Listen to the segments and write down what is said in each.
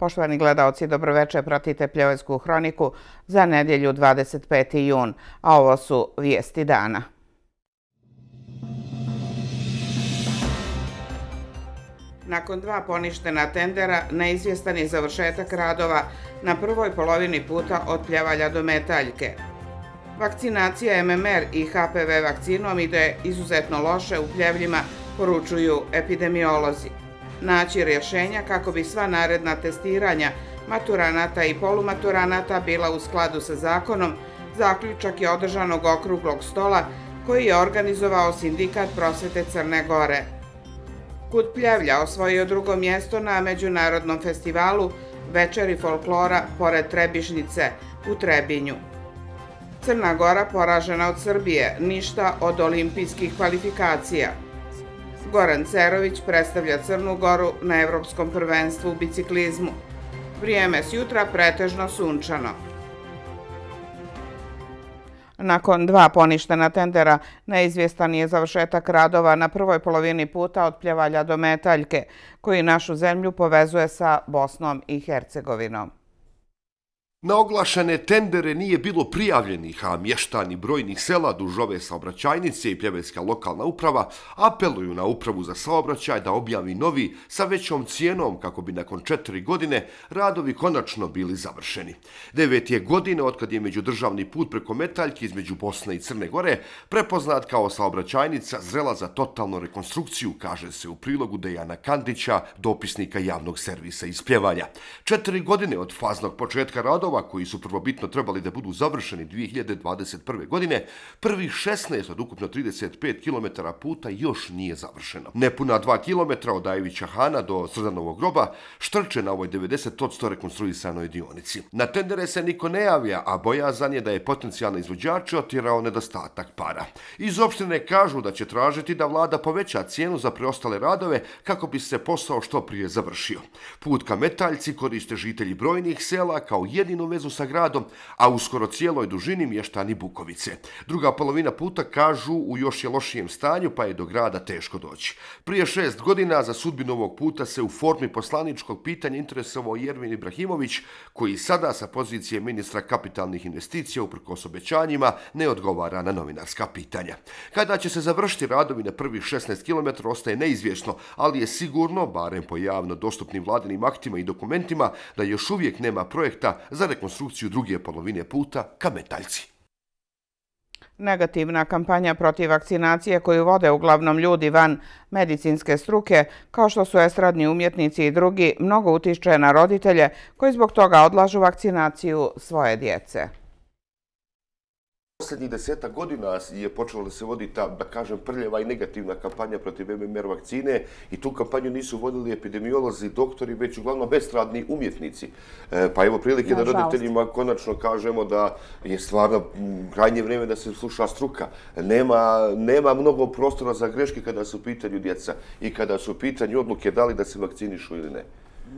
Poštovani gledalci, dobroveče, pratite Pljevojsku hroniku za nedjelju 25. jun, a ovo su vijesti dana. Nakon dva poništena tendera, neizvjestan je završetak radova na prvoj polovini puta od Pljevalja do Metaljke. Vakcinacija MMR i HPV vakcinom ide izuzetno loše u Pljevljima, poručuju epidemiolozi naći rješenja kako bi sva naredna testiranja maturanata i polumaturanata bila u skladu sa zakonom, zaključak je održanog okruglog stola koji je organizovao Sindikat prosvete Crne Gore. Kut Pljevlja osvojio drugo mjesto na Međunarodnom festivalu Večeri folklora pored Trebišnice u Trebinju. Crna Gora poražena od Srbije, ništa od olimpijskih kvalifikacija – Goran Cerović predstavlja Crnu Goru na Evropskom prvenstvu u biciklizmu. Vrijeme s jutra pretežno sunčano. Nakon dva poništena tendera, neizvjestan je završetak radova na prvoj polovini puta od Pljevalja do Metaljke, koji našu zemlju povezuje sa Bosnom i Hercegovinom. Na oglašene tendere nije bilo prijavljenih, a mještani brojnih sela duž ove saobraćajnice i pljeveljska lokalna uprava apeluju na upravu za saobraćaj da objavi novi sa većom cijenom kako bi nakon četiri godine radovi konačno bili završeni. Devet je godine otkad je međudržavni put preko Metaljke između Bosne i Crne Gore prepoznat kao saobraćajnica zrela za totalnu rekonstrukciju, kaže se u prilogu Dejana Kandića, dopisnika javnog servisa iz Pljevanja. Četiri godine od faznog početka radova radova koji su prvobitno trebali da budu završeni 2021. godine, prvih 16 od ukupno 35 km puta još nije završeno. Nepuna 2 km od Ajevića Hana do Srdanovog groba štrče na ovoj 90% rekonstruisanoj dionici. Na tendere se niko ne javlja, a bojazan je da je potencijalni izvođač otirao nedostatak para. Iz opštine kažu da će tražiti da vlada poveća cijenu za preostale radove kako bi se posao što prije završio. Put ka Metaljci koriste žitelji brojnih sela kao jedino jedinu vezu sa gradom, a u skoro cijeloj dužini mještani Bukovice. Druga polovina puta kažu u još je lošijem stanju, pa je do grada teško doći. Prije šest godina za sudbinu ovog puta se u formi poslaničkog pitanja interesovao Jervin Ibrahimović, koji sada sa pozicije ministra kapitalnih investicija uprkos obećanjima ne odgovara na novinarska pitanja. Kada će se završiti radovi na prvih 16 km ostaje neizvjesno, ali je sigurno, barem po javno dostupnim vladinim aktima i dokumentima, da još uvijek nema projekta za rekonstrukciju druge polovine puta ka Metaljci. Negativna kampanja protiv vakcinacije koju vode uglavnom ljudi van medicinske struke, kao što su estradni umjetnici i drugi, mnogo utiče na roditelje koji zbog toga odlažu vakcinaciju svoje djece posljednjih deseta godina je počela da se vodi ta, da kažem, prljeva i negativna kampanja protiv MMR vakcine i tu kampanju nisu vodili epidemiolozi, doktori, već uglavnom bestradni umjetnici. E, pa evo prilike da roditeljima konačno kažemo da je stvarno krajnje vrijeme da se sluša struka. Nema, nema mnogo prostora za greške kada su pitanju djeca i kada su pitanju odluke da li da se vakcinišu ili ne.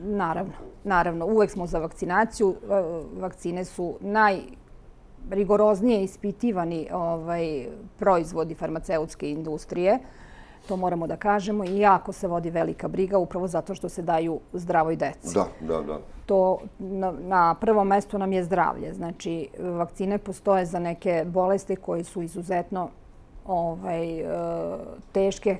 Naravno, naravno. Uvek smo za vakcinaciju. E, vakcine su naj rigoroznije ispitivani ovaj, proizvodi farmaceutske industrije. To moramo da kažemo i jako se vodi velika briga upravo zato što se daju zdravoj deci. Da, da, da. To na, na prvom mestu nam je zdravlje. Znači, vakcine postoje za neke bolesti koji su izuzetno ovaj, e, teške,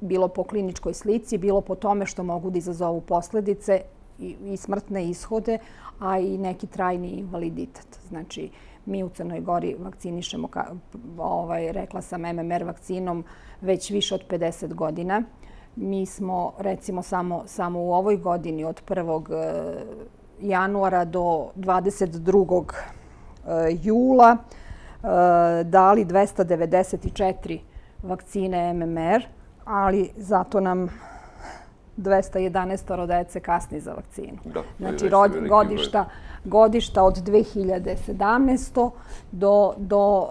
bilo po kliničkoj slici, bilo po tome što mogu da izazovu posljedice i, i smrtne ishode, a i neki trajni invaliditet. Znači, Mi u Crnoj Gori vakcinišemo, ovaj, rekla sam, MMR vakcinom već više od 50 godina. Mi smo, recimo, samo, samo u ovoj godini od 1. E, januara do 22. E, jula e, dali 294 vakcine MMR, ali zato nam 211 rodece kasni za vakcinu. Da, znači, godišta, godišta od 2017. do, do uh,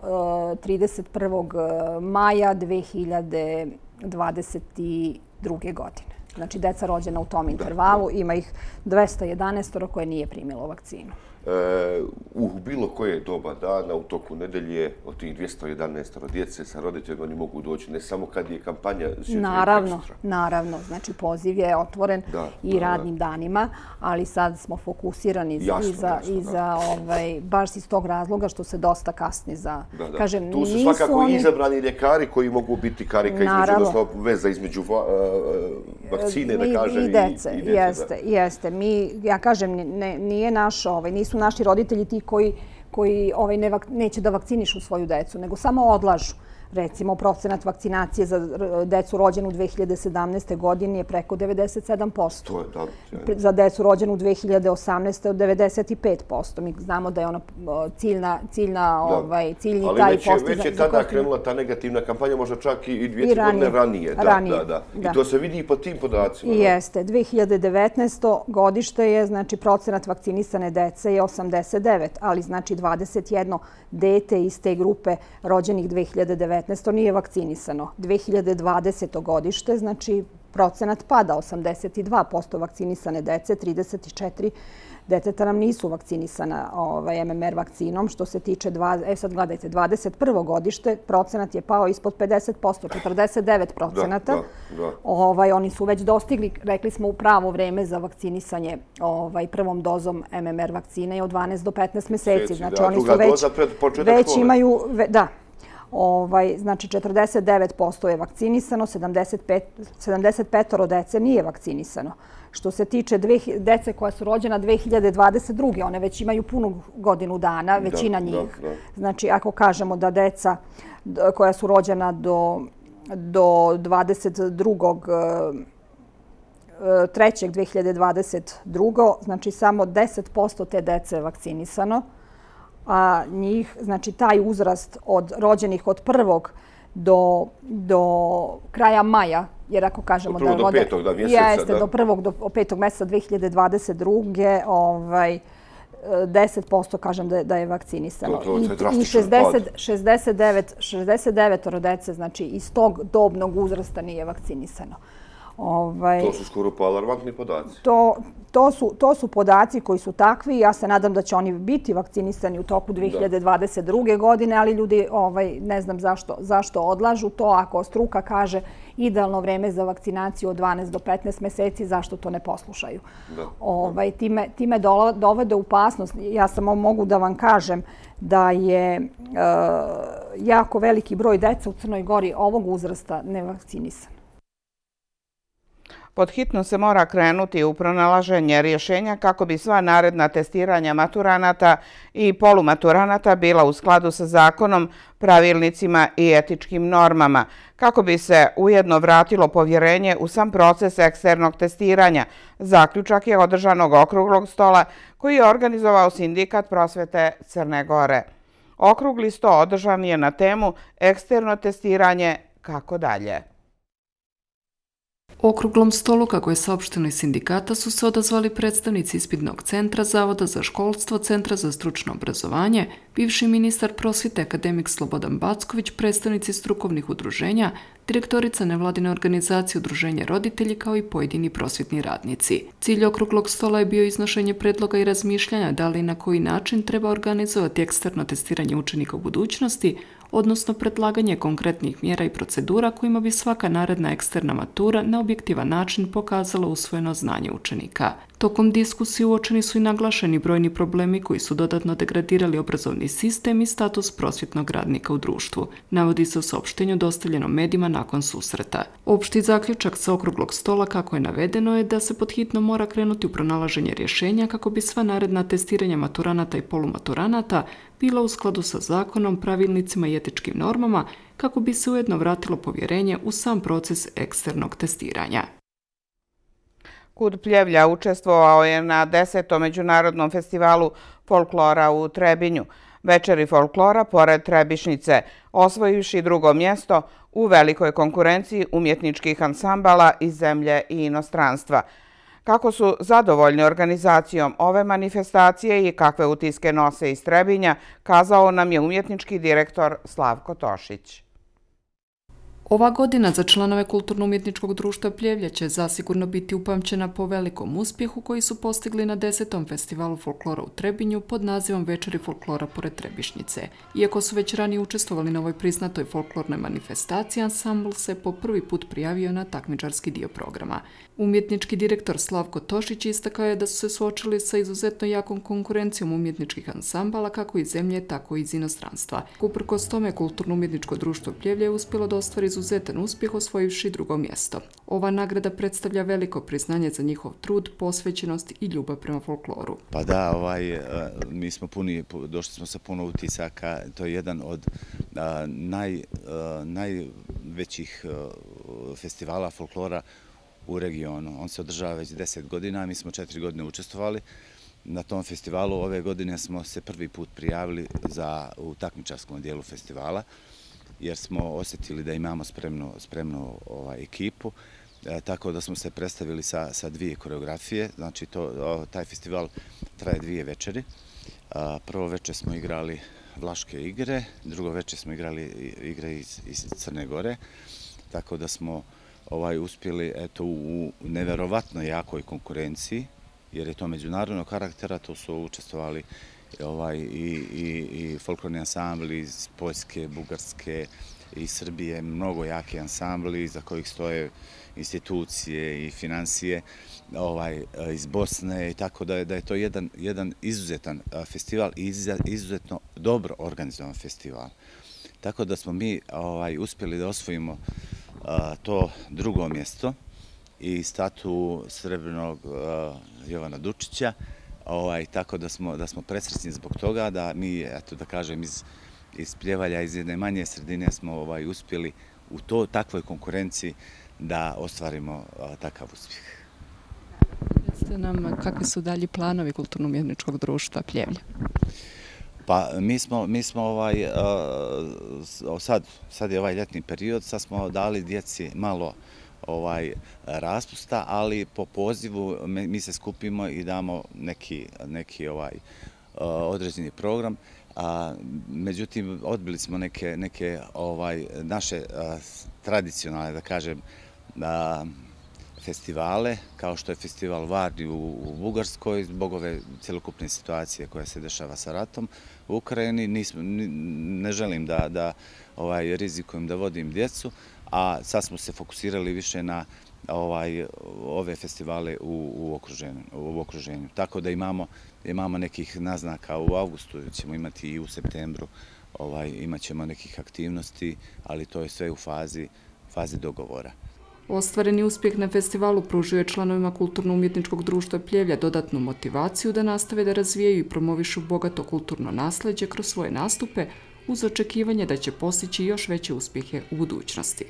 31. maja 2022. godine. Znači, deca rođena u tom intervalu, ima ih 211 koje nije primilo vakcinu. E, u bilo koje doba dana, u toku nedelje, od tih 211 djece sa roditeljima, oni mogu doći ne samo kad je kampanja Naravno, naravno. Znači, poziv je otvoren i radnim danima, ali sad smo fokusirani i za ovaj, baš iz tog razloga što se dosta kasni za... Kažem, tu su svakako izabrani ljekari koji mogu biti karika između, odnosno veza između vakcine, da kažem, i djece. Jeste, jeste. Mi, ja kažem, nije naš, ovaj, nisu naši roditelji ti koji, koji ovaj, ne, neće da vakcinišu svoju decu, nego samo odlažu recimo procenat vakcinacije za decu rođenu u 2017. godini je preko 97%. To je dobro. Za decu rođenu u 2018. od 95%. Mi znamo da je ona ciljna, ciljna, ovaj, ciljni Ali taj već je, već je tada krenula ta negativna kampanja, možda čak i dvije, godine ranije. Da, ranije. Da, da. I to se vidi i po tim podacima. I jeste. 2019. godište je, znači, procenat vakcinisane dece je 89, ali znači 21 dete iz te grupe rođenih 2019 2019. nije vakcinisano. 2020. godište, znači procenat pada, 82% vakcinisane dece, 34% deteta nam nisu vakcinisana ovaj, MMR vakcinom. Što se tiče, dva, e sad gledajte, 21. godište, procenat je pao ispod 50%, 49 procenata. Ovaj, oni su već dostigli, rekli smo, u pravo vreme za vakcinisanje ovaj, prvom dozom MMR vakcine od 12 do 15 meseci. Znači, oni su već, već imaju, da, Ovaj, znači 49% je vakcinisano, 75, 75 dece nije vakcinisano. Što se tiče dve, dece koja su rođena 2022. one već imaju punu godinu dana, većina njih. Da, da. Znači ako kažemo da deca koja su rođena do, do 22. 3. 2022. znači samo 10% te dece je vakcinisano a njih, znači taj uzrast od rođenih od prvog do, do kraja maja, jer ako kažemo da... Do petog, da mjeseca, jeste, do prvog, do petog mjeseca 2022. Ovaj, 10% kažem da je, da je vakcinisano. To, to, to je drastičan I 60, 69, 69 rodece, znači iz tog dobnog uzrasta nije vakcinisano. Ovaj, to su skoro pa alarmantni podaci. To, to, su, to su podaci koji su takvi. Ja se nadam da će oni biti vakcinisani u toku 2022. godine, ali ljudi ovaj, ne znam zašto, zašto odlažu to. Ako struka kaže idealno vreme za vakcinaciju od 12 do 15 meseci, zašto to ne poslušaju? Da. Ovaj, time, time dovede upasnost. Ja samo mogu da vam kažem da je uh, jako veliki broj deca u Crnoj Gori ovog uzrasta nevakcinisan. Podhitno se mora krenuti u pronalaženje rješenja kako bi sva naredna testiranja maturanata i polumaturanata bila u skladu sa zakonom, pravilnicima i etičkim normama, kako bi se ujedno vratilo povjerenje u sam proces eksternog testiranja. Zaključak je održanog okruglog stola koji je organizovao Sindikat prosvete Crne Gore. Okrugli sto održan je na temu eksterno testiranje kako dalje. Okruglom stolu, kako je saopšteno iz sindikata, su se odazvali predstavnici Ispitnog centra, Zavoda za školstvo, Centra za stručno obrazovanje, bivši ministar prosvite akademik Slobodan Backović, predstavnici strukovnih udruženja, direktorica nevladine organizacije Udruženje roditelji kao i pojedini prosvjetni radnici. Cilj okruglog stola je bio iznošenje predloga i razmišljanja da li i na koji način treba organizovati eksterno testiranje učenika u budućnosti, odnosno predlaganje konkretnih mjera i procedura kojima bi svaka naredna eksterna matura na objektivan način pokazala usvojeno znanje učenika. Tokom diskusije uočeni su i naglašeni brojni problemi koji su dodatno degradirali obrazovni sistem i status prosvjetnog radnika u društvu, navodi se u saopštenju dostavljenom medijima nakon susreta. Opšti zaključak sa okruglog stola, kako je navedeno, je da se podhitno mora krenuti u pronalaženje rješenja kako bi sva naredna testiranja maturanata i polumaturanata bila u skladu sa zakonom, pravilnicima i etičkim normama, kako bi se ujedno vratilo povjerenje u sam proces eksternog testiranja. Kud Pljevlja učestvovao je na desetom međunarodnom festivalu folklora u Trebinju. Večeri folklora, pored Trebišnice, osvojivši drugo mjesto u velikoj konkurenciji umjetničkih ansambala iz zemlje i inostranstva. Kako su zadovoljni organizacijom ove manifestacije i kakve utiske nose iz Trebinja, kazao nam je umjetnički direktor Slavko Tošić. Ova godina za članove Kulturno-umjetničkog društva Pljevlja će zasigurno biti upamćena po velikom uspjehu koji su postigli na desetom festivalu folklora u Trebinju pod nazivom Večeri folklora pored Trebišnjice. Iako su već ranije učestvovali na ovoj priznatoj folklornoj manifestaciji, ansambl se po prvi put prijavio na takmičarski dio programa. Umjetnički direktor Slavko Tošić istakao je da su se suočili sa izuzetno jakom konkurencijom umjetničkih ansambala kako iz zemlje, tako i iz inostranstva. Uprkos tome, Kulturno-umjetničko društvo Pljevlja je uspjelo da ostvari izuzetan uspjeh osvojivši drugo mjesto. Ova nagrada predstavlja veliko priznanje za njihov trud, posvećenost i ljubav prema folkloru. Pa da, ovaj, e, mi smo puni, došli smo sa puno utisaka. To je jedan od naj, a, najvećih a, festivala folklora u regionu. On se održava već deset godina, mi smo četiri godine učestvovali. Na tom festivalu ove godine smo se prvi put prijavili za, u takmičarskom dijelu festivala jer smo osjetili da imamo spremnu, spremnu ovaj, ekipu, e, tako da smo se predstavili sa, sa dvije koreografije. Znači, to, o, taj festival traje dvije večeri. A, prvo večer smo igrali Vlaške igre, drugo večer smo igrali igre iz, iz Crne Gore, tako da smo ovaj uspjeli eto, u neverovatno jakoj konkurenciji, jer je to međunarodnog karaktera, to su učestvovali ovaj, i, i, i folklorni ansambli iz Poljske, Bugarske i Srbije, mnogo jaki ansambli za kojih stoje institucije i financije ovaj, iz Bosne i tako da je, da je to jedan, jedan izuzetan festival i izuzetno dobro organizovan festival. Tako da smo mi ovaj, uspjeli da osvojimo to drugo mjesto i statu srebrnog Jovana Dučića, ovaj, tako da smo, da smo presrećni zbog toga, da mi, eto da kažem, iz, iz pljevalja, iz jedne manje sredine smo ovaj, uspjeli u to takvoj konkurenciji da ostvarimo a, takav uspjeh. Recite nam kakvi su dalji planovi kulturno-mjedničkog društva Pljevlja? Pa mi smo, mi smo ovaj, a, sad, sad je ovaj ljetni period, sad smo dali djeci malo ovaj raspusta, ali po pozivu mi se skupimo i damo neki, neki ovaj e, određeni program. A, međutim, odbili smo neke, neke ovaj naše e, tradicionalne, da kažem, a, festivale, kao što je festival Vardi u, u Bugarskoj, zbog ove celokupne situacije koja se dešava sa ratom u Ukrajini. Nismo, ne želim da, da ovaj, rizikujem da vodim djecu, a sad smo se fokusirali više na ovaj ove festivale u, u, okruženju, u okruženju. Tako da imamo, imamo nekih naznaka u augustu, ćemo imati i u septembru, ovaj, imat ćemo nekih aktivnosti, ali to je sve u fazi, fazi dogovora. Ostvareni uspjeh na festivalu pružio je članovima Kulturno-umjetničkog društva Pljevlja dodatnu motivaciju da nastave da razvijaju i promovišu bogato kulturno nasledđe kroz svoje nastupe, uz očekivanje da će postići još veće uspjehe u budućnosti.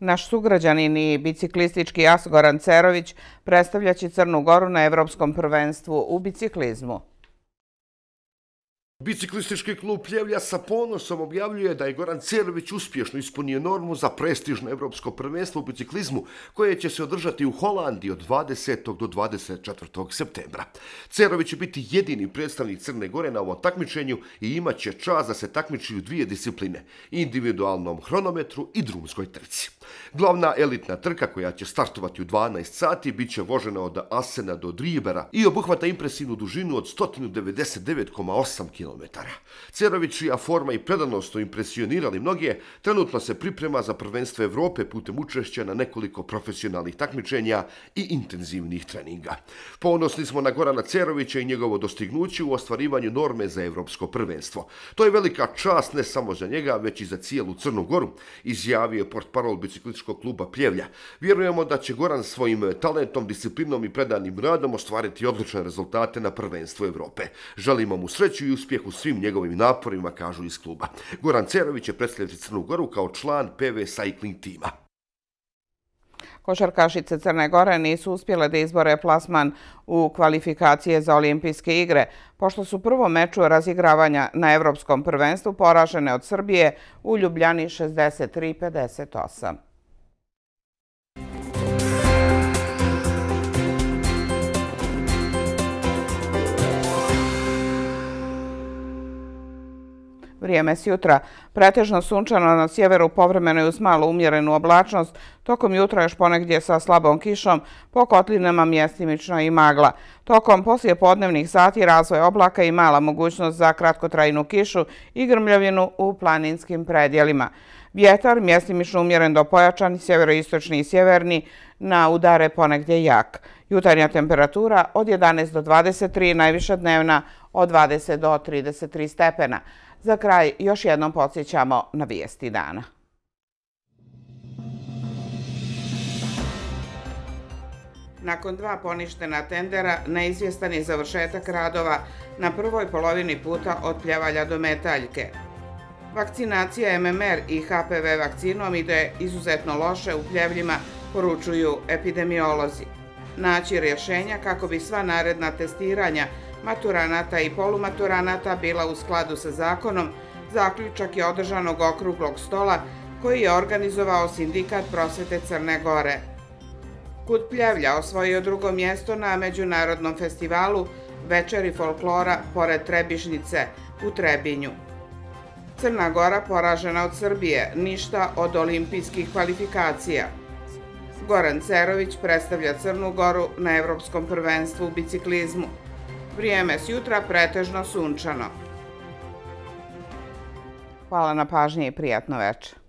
Naš sugrađanin i biciklistički as Goran Cerović predstavljaći Crnu Goru na Evropskom prvenstvu u biciklizmu. Biciklistički klub Pljevlja sa ponosom objavljuje da je Goran Cerović uspješno ispunio normu za prestižno evropsko prvenstvo u biciklizmu koje će se održati u Holandiji od 20. do 24. septembra. Cerović će biti jedini predstavnik Crne Gore na ovom takmičenju i imaće čas da se takmiči u dvije discipline, individualnom hronometru i drumskoj trci. Glavna elitna trka koja će startovati u 12 sati bit će vožena od Asena do Dribera i obuhvata impresivnu dužinu od 199,8 km. Cerovićija forma i predanost su impresionirali mnoge, trenutno se priprema za prvenstvo Evrope putem učešća na nekoliko profesionalnih takmičenja i intenzivnih treninga. Ponosni smo na Gorana Cerovića i njegovo dostignuće u ostvarivanju norme za evropsko prvenstvo. To je velika čast ne samo za njega, već i za cijelu Crnu Goru, izjavio je portparol parol biciklističkog kluba Pljevlja. Vjerujemo da će Goran svojim talentom, disciplinom i predanim radom ostvariti odlične rezultate na prvenstvu Evrope. Želimo mu sreću i uspjeh u svim njegovim naporima, kažu iz kluba. Goran Cerović je predstaviti Crnu Goru kao član PV Cycling tima. Košarkašice Crne Gore nisu uspjele da izbore plasman u kvalifikacije za olimpijske igre, pošto su prvo meču razigravanja na Evropskom prvenstvu poražene od Srbije u Ljubljani 63-58. Vrijeme s jutra. Pretežno sunčano na sjeveru povremeno i uz malu umjerenu oblačnost, tokom jutra još ponegdje sa slabom kišom, po kotlinama mjestimično i magla. Tokom poslije podnevnih sati razvoj oblaka i mala mogućnost za kratkotrajnu kišu i grmljavinu u planinskim predjelima. Vjetar mjestimično umjeren do pojačan, sjeveroistočni i sjeverni, na udare ponegdje jak. Jutarnja temperatura od 11 do 23, najviša dnevna od 20 do 33 stepena. Za kraj još jednom podsjećamo na vijesti dana. Nakon dva poništena tendera, neizvjestan je završetak radova na prvoj polovini puta od pljevalja do metaljke. Vakcinacija MMR i HPV vakcinom ide izuzetno loše u pljevljima, poručuju epidemiolozi. Naći rješenja kako bi sva naredna testiranja maturanata i polumaturanata bila u skladu sa zakonom, zaključak je održanog okruglog stola koji je organizovao Sindikat prosvete Crne Gore. Kut Pljevlja osvojio drugo mjesto na Međunarodnom festivalu Večeri folklora pored Trebišnice u Trebinju. Crna Gora poražena od Srbije, ništa od olimpijskih kvalifikacija. Goran Cerović predstavlja Crnu Goru na Evropskom prvenstvu u biciklizmu. Vrijeme s jutra pretežno sunčano. Hvala na pažnje i prijatno večer.